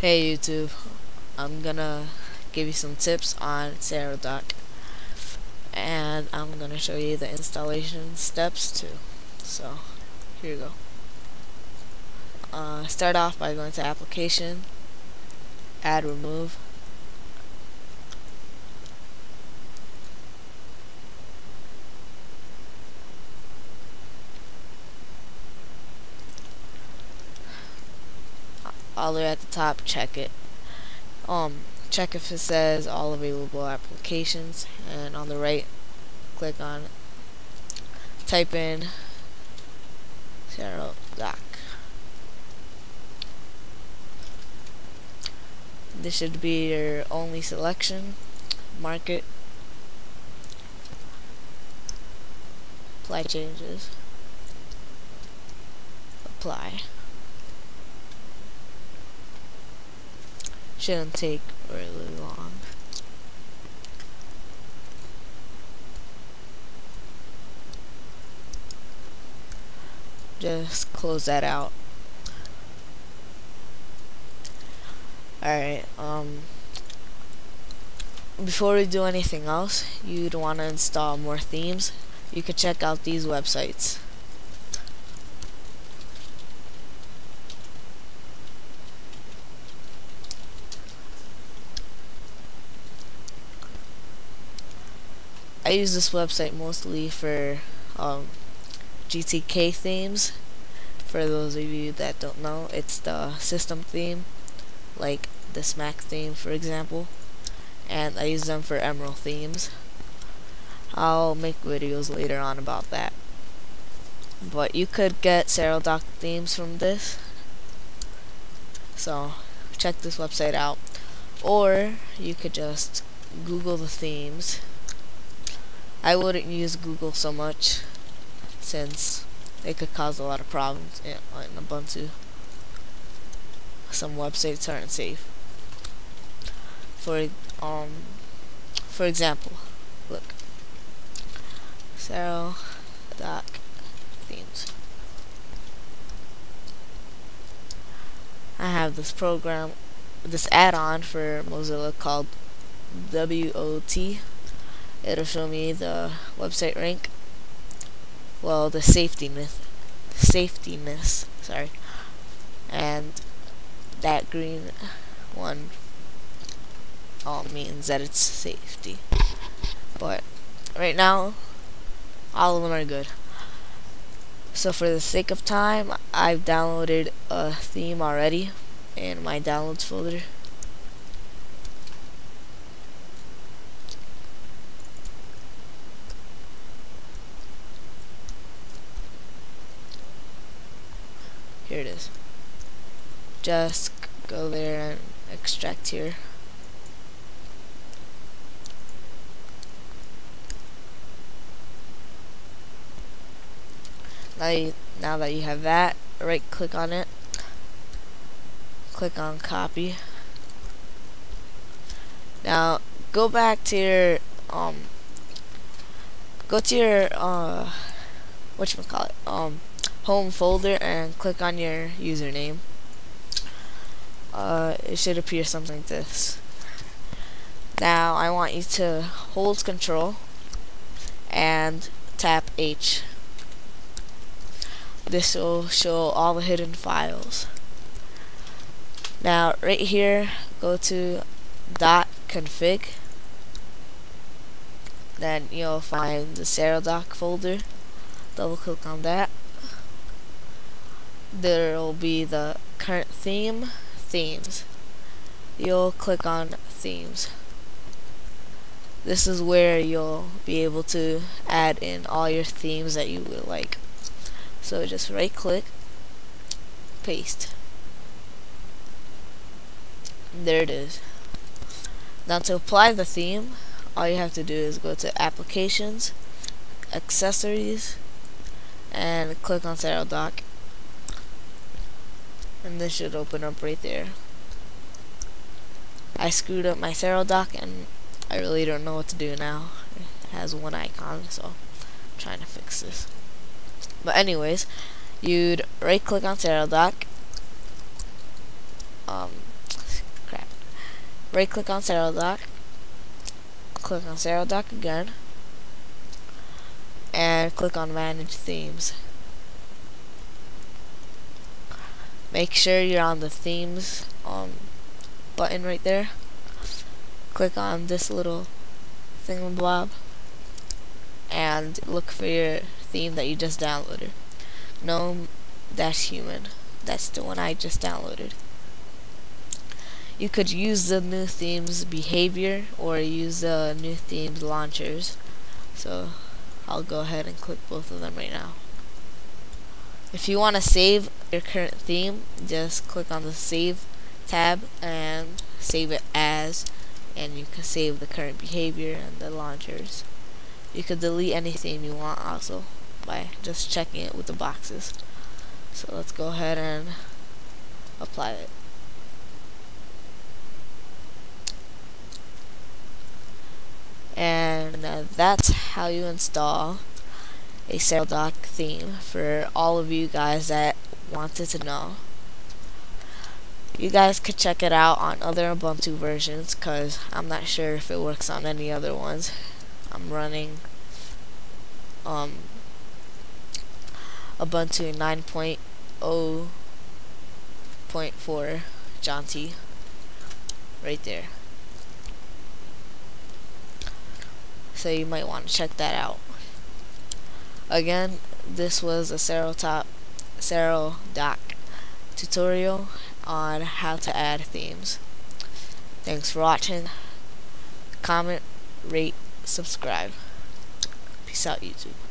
Hey YouTube, I'm gonna give you some tips on Cairo Dock and I'm gonna show you the installation steps too. So here you go. Uh, start off by going to application, add remove. All the way at the top, check it. Um, check if it says all available applications, and on the right, click on it. Type in Cairo Dock. This should be your only selection. Mark it. Apply changes. Apply. Shouldn't take really long. Just close that out. Alright, um, before we do anything else, you'd want to install more themes. You could check out these websites. I use this website mostly for um, GTK themes. For those of you that don't know, it's the system theme, like the Smack theme, for example. And I use them for Emerald themes. I'll make videos later on about that. But you could get Cairo Dock themes from this. So check this website out. Or you could just Google the themes I wouldn't use Google so much since it could cause a lot of problems in, in Ubuntu. Some websites aren't safe. For um, for example, look, Cairo Dock themes. I have this program, this add-on for Mozilla called WOT it'll show me the website rank. Well the safetyness safetyness sorry. And that green one all means that it's safety. But right now all of them are good. So for the sake of time I've downloaded a theme already in my downloads folder Here it is. Just go there and extract here. Now, you, now that you have that, right click on it. Click on copy. Now go back to your um go to your uh what you call it um home folder and click on your username uh, it should appear something like this. Now I want you to hold control and tap H. This will show all the hidden files. Now right here go to dot config. Then you'll find the Cairo Dock folder. Double click on that. There will be the current theme, themes. You'll click on themes. This is where you'll be able to add in all your themes that you would like. So just right click, paste. There it is. Now to apply the theme, all you have to do is go to applications, accessories, and click on Cairo Dock and this should open up right there. I screwed up my Cairo Dock and I really don't know what to do now. It has one icon, so I'm trying to fix this. But anyways, you'd right click on Cairo Dock, um, crap right click on Cairo Dock, click on Cairo Dock again, and click on manage themes. Make sure you're on the themes um, button right there. Click on this little thing blob and look for your theme that you just downloaded. Gnome Dash Human. That's the one I just downloaded. You could use the new themes behavior or use the new themes launchers. So I'll go ahead and click both of them right now. If you want to save your current theme, just click on the save tab and save it as and you can save the current behavior and the launchers. You can delete anything you want also by just checking it with the boxes. So let's go ahead and apply it. And uh, that's how you install a Cairo Dock theme for all of you guys that wanted to know. You guys could check it out on other Ubuntu versions because I'm not sure if it works on any other ones. I'm running um, Ubuntu 9.0.4 Jaunty right there. So you might want to check that out. Again, this was a Serotop Cairo Dock tutorial on how to add themes. Thanks for watching. Comment, rate, subscribe. Peace out, YouTube.